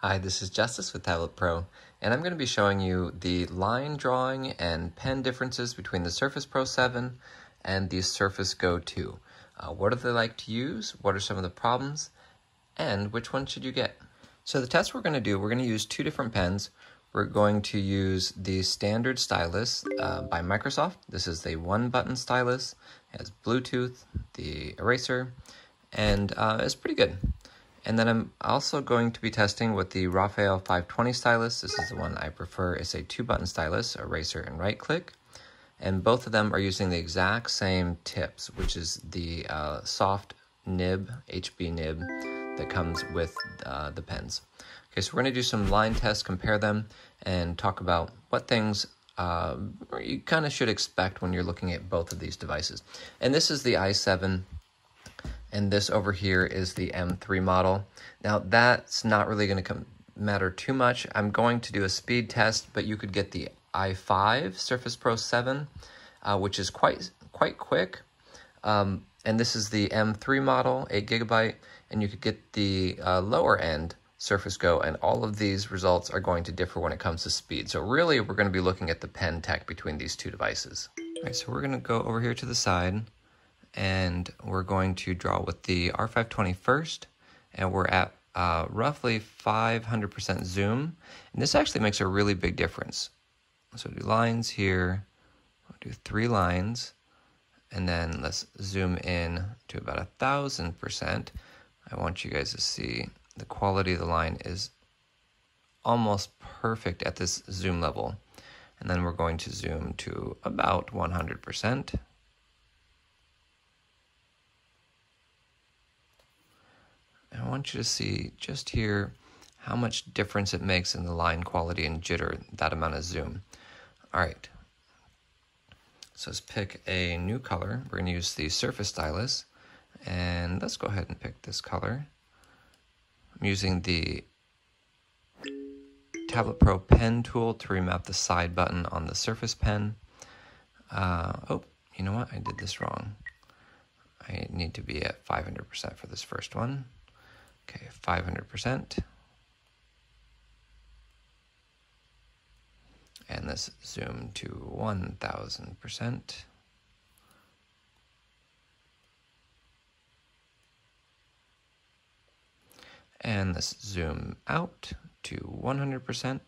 Hi, this is Justice with Tablet Pro, and I'm going to be showing you the line drawing and pen differences between the Surface Pro 7 and the Surface Go 2. Uh, what do they like to use? What are some of the problems? And which one should you get? So the test we're going to do, we're going to use two different pens. We're going to use the standard stylus uh, by Microsoft. This is the one-button stylus. It has Bluetooth, the eraser, and uh, it's pretty good. And then I'm also going to be testing with the Raphael 520 stylus. This is the one I prefer. It's a two-button stylus, eraser and right click. And both of them are using the exact same tips, which is the uh, soft nib, HB nib, that comes with uh, the pens. Okay, so we're going to do some line tests, compare them, and talk about what things uh, you kind of should expect when you're looking at both of these devices. And this is the i7 and this over here is the M3 model. Now that's not really going to matter too much. I'm going to do a speed test, but you could get the i5 Surface Pro 7, uh, which is quite quite quick. Um, and this is the M3 model, 8 gigabyte, and you could get the uh, lower end Surface Go, and all of these results are going to differ when it comes to speed. So really, we're going to be looking at the pen tech between these two devices. All right, so we're going to go over here to the side and we're going to draw with the R520 first, and we're at uh, roughly 500% zoom, and this actually makes a really big difference. So do lines here, we'll do three lines, and then let's zoom in to about a thousand percent. I want you guys to see the quality of the line is almost perfect at this zoom level. And then we're going to zoom to about 100%. I want you to see just here how much difference it makes in the line quality and jitter, that amount of zoom. All right, so let's pick a new color. We're gonna use the Surface Stylus, and let's go ahead and pick this color. I'm using the Tablet Pro pen tool to remap the side button on the Surface Pen. Uh, oh, you know what? I did this wrong. I need to be at 500% for this first one. Okay, 500%. And let's zoom to 1000%. And let's zoom out to 100%.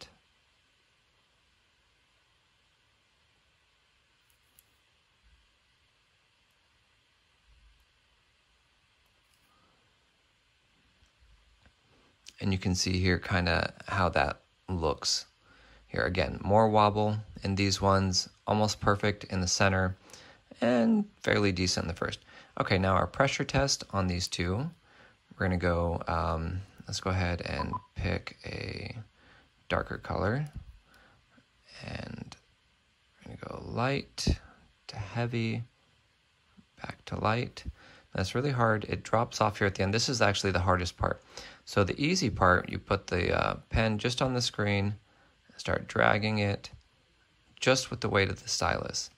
Can see here kind of how that looks. Here again, more wobble in these ones, almost perfect in the center, and fairly decent in the first. Okay, now our pressure test on these two. We're gonna go, um, let's go ahead and pick a darker color. And we're gonna go light to heavy, back to light. That's really hard. It drops off here at the end. This is actually the hardest part. So the easy part, you put the uh, pen just on the screen, start dragging it just with the weight of the stylus.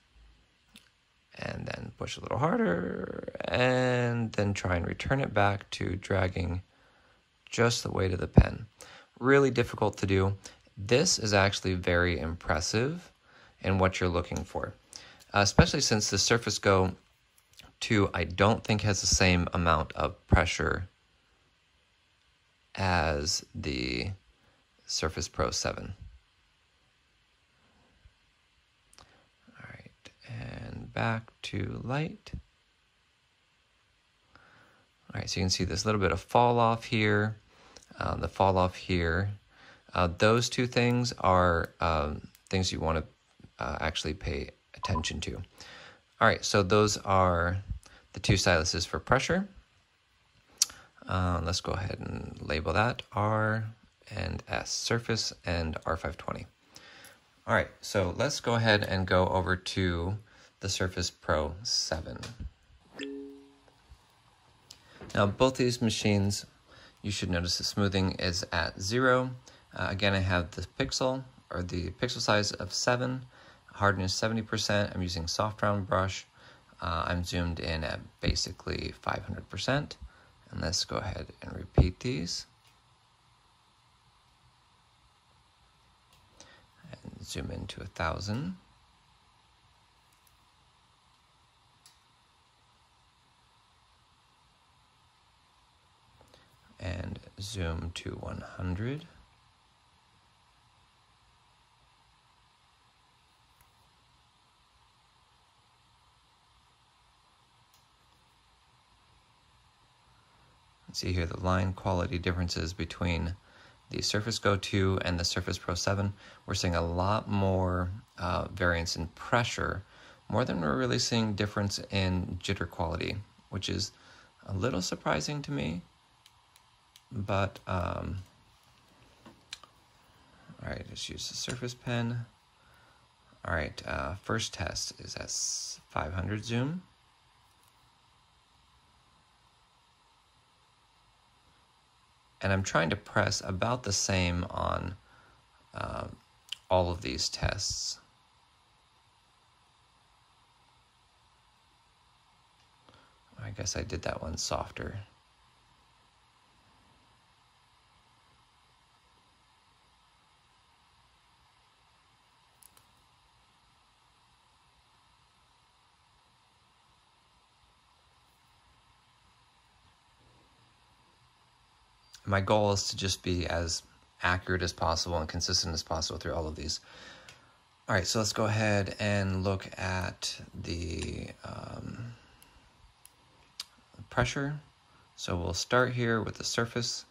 And then push a little harder, and then try and return it back to dragging just the weight of the pen. Really difficult to do. This is actually very impressive in what you're looking for, especially since the Surface Go 2 I don't think has the same amount of pressure as the Surface Pro 7. All right, and back to light. All right, so you can see this little bit of fall off here, um, the fall off here. Uh, those two things are um, things you want to uh, actually pay attention to. All right, so those are the two styluses for pressure. Uh, let's go ahead and label that R and S, Surface and R520. All right, so let's go ahead and go over to the Surface Pro 7. Now, both these machines, you should notice the smoothing is at zero. Uh, again, I have the pixel, or the pixel size of 7, hardness 70%. I'm using soft round brush. Uh, I'm zoomed in at basically 500%. And let's go ahead and repeat these. And zoom into a 1,000. And zoom to 100. See here the line quality differences between the Surface Go 2 and the Surface Pro 7. We're seeing a lot more uh, variance in pressure, more than we're really seeing difference in jitter quality, which is a little surprising to me. But, um, all right, let's use the Surface Pen. All right, uh, first test is at 500 zoom. And I'm trying to press about the same on uh, all of these tests. I guess I did that one softer. My goal is to just be as accurate as possible and consistent as possible through all of these. All right, so let's go ahead and look at the um, pressure. So we'll start here with the surface.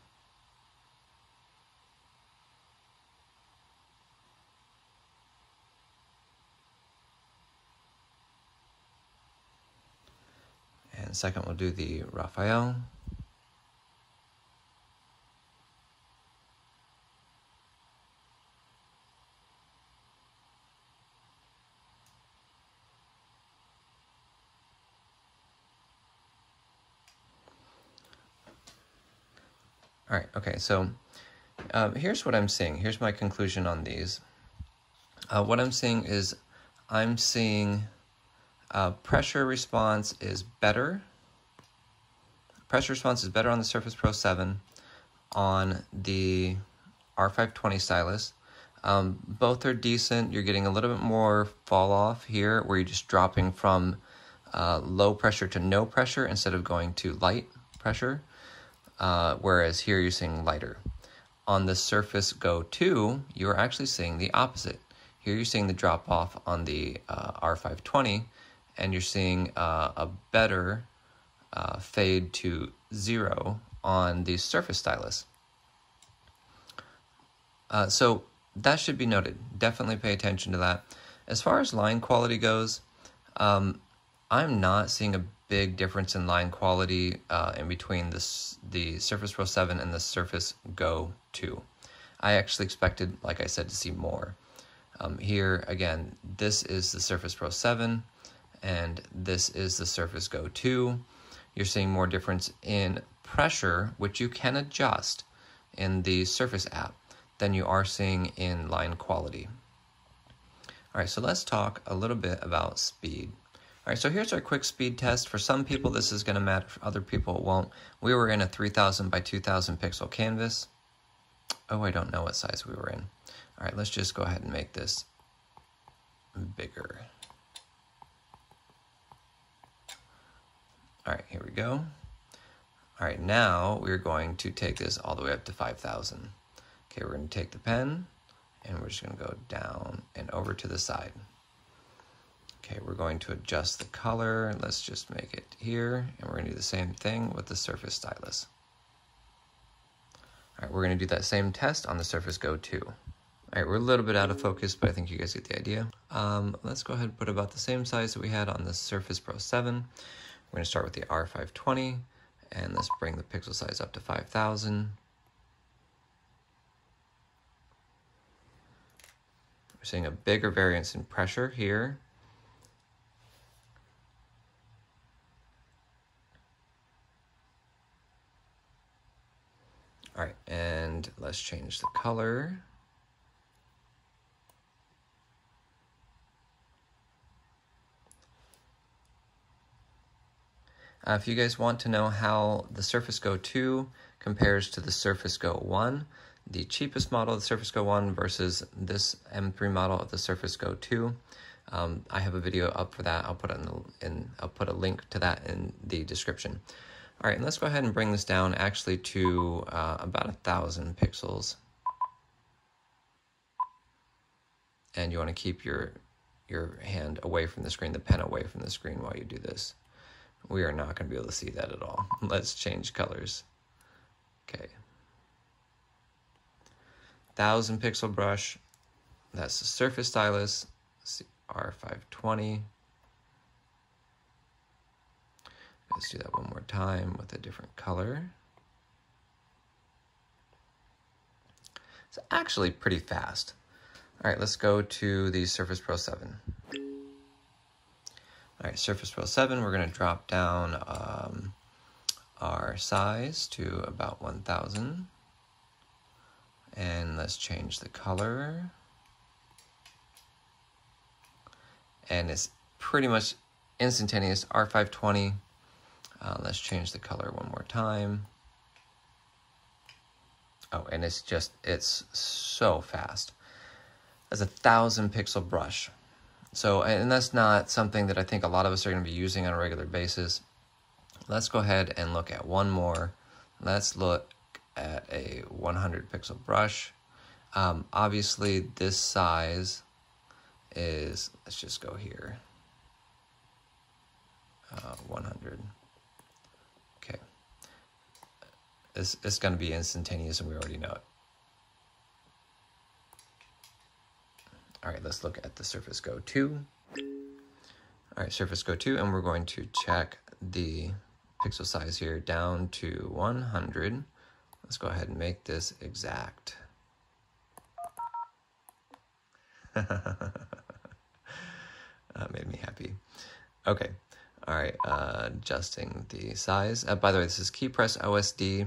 And second, we'll do the Raphael. All right, okay, so um, here's what I'm seeing. Here's my conclusion on these. Uh, what I'm seeing is I'm seeing uh, pressure response is better. Pressure response is better on the Surface Pro 7 on the R520 stylus. Um, both are decent. You're getting a little bit more fall off here where you're just dropping from uh, low pressure to no pressure instead of going to light pressure uh, whereas here you're seeing lighter. On the Surface Go 2, you're actually seeing the opposite. Here you're seeing the drop off on the uh, R520, and you're seeing uh, a better uh, fade to zero on the Surface Stylus. Uh, so that should be noted. Definitely pay attention to that. As far as line quality goes, um, I'm not seeing a big difference in line quality uh, in between this, the Surface Pro 7 and the Surface Go 2. I actually expected, like I said, to see more. Um, here, again, this is the Surface Pro 7, and this is the Surface Go 2. You're seeing more difference in pressure, which you can adjust in the Surface app, than you are seeing in line quality. All right, so let's talk a little bit about speed. All right, so here's our quick speed test. For some people, this is going to matter. For other people, it won't. We were in a 3000 by 2000 pixel canvas. Oh, I don't know what size we were in. All right, let's just go ahead and make this bigger. All right, here we go. All right, now we're going to take this all the way up to 5,000. Okay, we're going to take the pen, and we're just going to go down and over to the side. Okay, we're going to adjust the color. Let's just make it here. And we're to do the same thing with the Surface Stylus. All right, we're going to do that same test on the Surface Go 2. All right, we're a little bit out of focus, but I think you guys get the idea. Um, let's go ahead and put about the same size that we had on the Surface Pro 7. We're to start with the R520, and let's bring the pixel size up to 5,000. We're seeing a bigger variance in pressure here All right, and let's change the color. Uh, if you guys want to know how the Surface Go 2 compares to the Surface Go 1, the cheapest model of the Surface Go 1 versus this M3 model of the Surface Go 2. Um, I have a video up for that. I'll put it in, the, in I'll put a link to that in the description. All right, and let's go ahead and bring this down actually to uh, about a thousand pixels. And you want to keep your your hand away from the screen, the pen away from the screen while you do this. We are not going to be able to see that at all. Let's change colors. Okay. Thousand pixel brush. That's the surface stylus. R520. Let's do that one more time with a different color. It's actually pretty fast. All right, let's go to the Surface Pro 7. All right, Surface Pro 7, we're going to drop down um, our size to about 1000. And let's change the color. And it's pretty much instantaneous R520. Uh, let's change the color one more time. Oh, and it's just, it's so fast as a thousand pixel brush. So, and that's not something that I think a lot of us are going to be using on a regular basis. Let's go ahead and look at one more. Let's look at a 100 pixel brush. Um, obviously, this size is, let's just go here, uh, 100. Okay. It's, it's going to be instantaneous and we already know it. All right, let's look at the Surface Go 2. All right, Surface Go 2, and we're going to check the pixel size here down to 100. Let's go ahead and make this exact. that made me happy. Okay, all right, uh, adjusting the size. Uh, by the way, this is KeyPress OSD,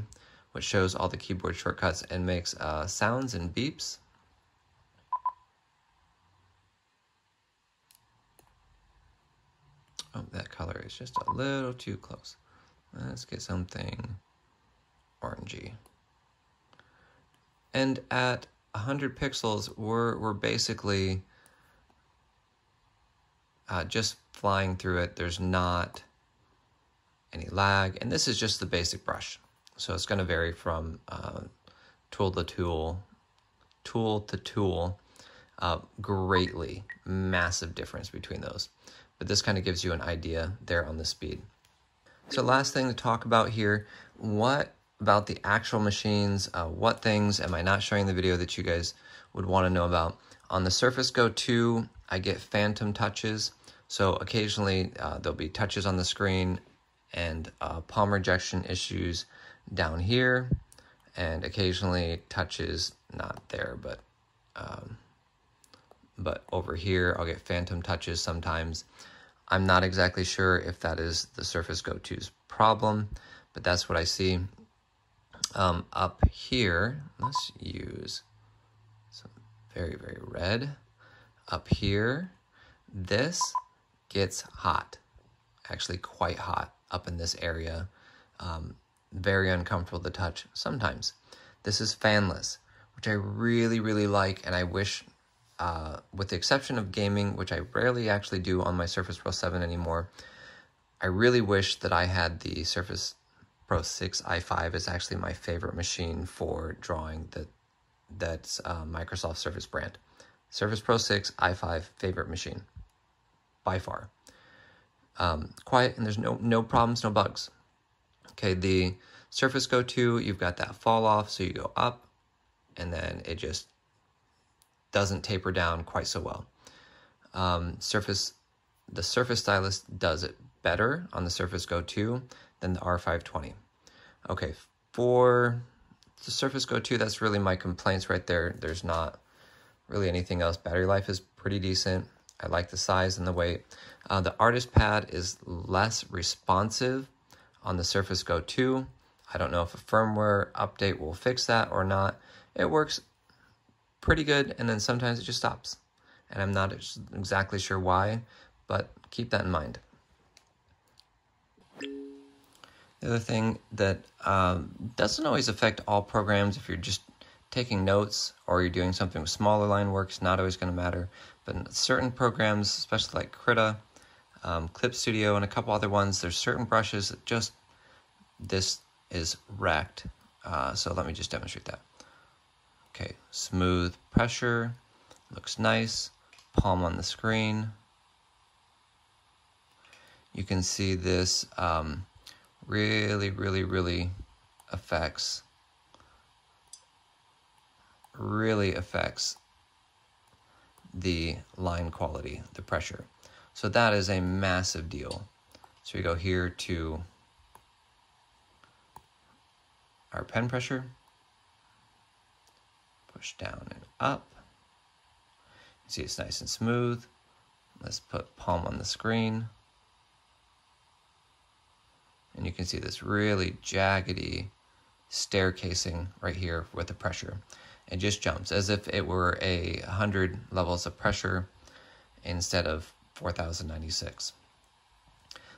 which shows all the keyboard shortcuts and makes uh, sounds and beeps. Oh, that color is just a little too close. Let's get something orangey. And at 100 pixels, we're, we're basically uh, just flying through it. There's not any lag. And this is just the basic brush. So it's going to vary from uh, tool to tool, tool to tool, uh, greatly. Massive difference between those but this kind of gives you an idea there on the speed. So last thing to talk about here, what about the actual machines? Uh, what things am I not showing the video that you guys would want to know about? On the Surface Go 2, I get phantom touches. So occasionally uh, there'll be touches on the screen and uh, palm rejection issues down here and occasionally touches not there but um, but over here I'll get phantom touches sometimes. I'm not exactly sure if that is the Surface Go 2's problem, but that's what I see. Um, up here, let's use some very, very red. Up here, this gets hot, actually quite hot up in this area. Um, very uncomfortable to touch sometimes. This is fanless, which I really, really like, and I wish uh, with the exception of gaming, which I rarely actually do on my Surface Pro 7 anymore, I really wish that I had the Surface Pro 6 i5 is actually my favorite machine for drawing that that's uh, Microsoft Surface brand. Surface Pro 6 i5 favorite machine by far. Um, quiet and there's no no problems, no bugs. Okay, the Surface Go 2, you've got that fall off, so you go up and then it just doesn't taper down quite so well. Um, Surface, the Surface Stylus does it better on the Surface Go 2 than the R520. Okay, for the Surface Go 2, that's really my complaints right there. There's not really anything else. Battery life is pretty decent. I like the size and the weight. Uh, the Artist Pad is less responsive on the Surface Go 2. I don't know if a firmware update will fix that or not. It works pretty good, and then sometimes it just stops. And I'm not exactly sure why, but keep that in mind. The other thing that um, doesn't always affect all programs if you're just taking notes or you're doing something with smaller line work, it's not always going to matter. But in certain programs, especially like Krita, um, Clip Studio, and a couple other ones, there's certain brushes that just, this is wrecked. Uh, so let me just demonstrate that. Okay, smooth pressure, looks nice, palm on the screen. You can see this um, really, really, really affects really affects the line quality, the pressure. So that is a massive deal. So we go here to our pen pressure, push down and up. You see it's nice and smooth. Let's put palm on the screen. And you can see this really jaggedy staircasing right here with the pressure. It just jumps as if it were a 100 levels of pressure instead of 4096.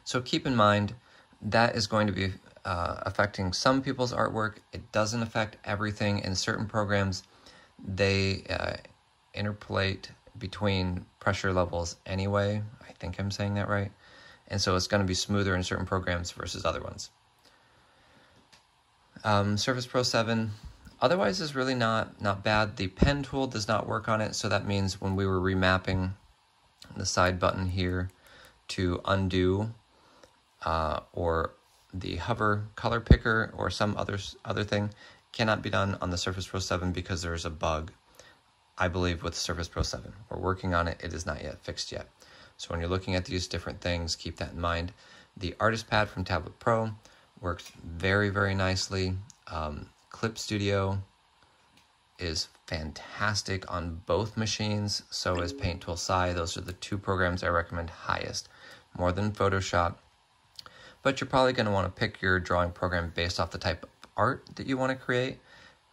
So keep in mind that is going to be uh, affecting some people's artwork. It doesn't affect everything. In certain programs, they uh, interpolate between pressure levels anyway. I think I'm saying that right. And so it's going to be smoother in certain programs versus other ones. Um, Surface Pro 7 otherwise is really not, not bad. The pen tool does not work on it, so that means when we were remapping the side button here to undo uh, or the hover color picker or some other, other thing cannot be done on the Surface Pro 7 because there is a bug, I believe, with Surface Pro 7. We're working on it. It is not yet fixed yet. So when you're looking at these different things, keep that in mind. The Artist Pad from Tablet Pro works very, very nicely. Um, Clip Studio is fantastic on both machines. So is Paint Tool Sai. Those are the two programs I recommend highest, more than Photoshop. But you're probably going to want to pick your drawing program based off the type of art that you want to create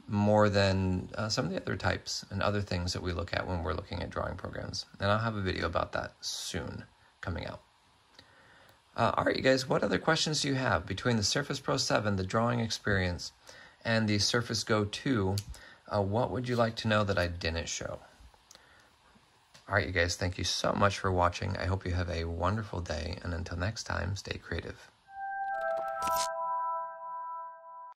more than uh, some of the other types and other things that we look at when we're looking at drawing programs. And I'll have a video about that soon coming out. Uh, all right, you guys, what other questions do you have between the Surface Pro 7, the drawing experience, and the Surface Go 2? Uh, what would you like to know that I didn't show? All right, you guys, thank you so much for watching. I hope you have a wonderful day, and until next time, stay creative.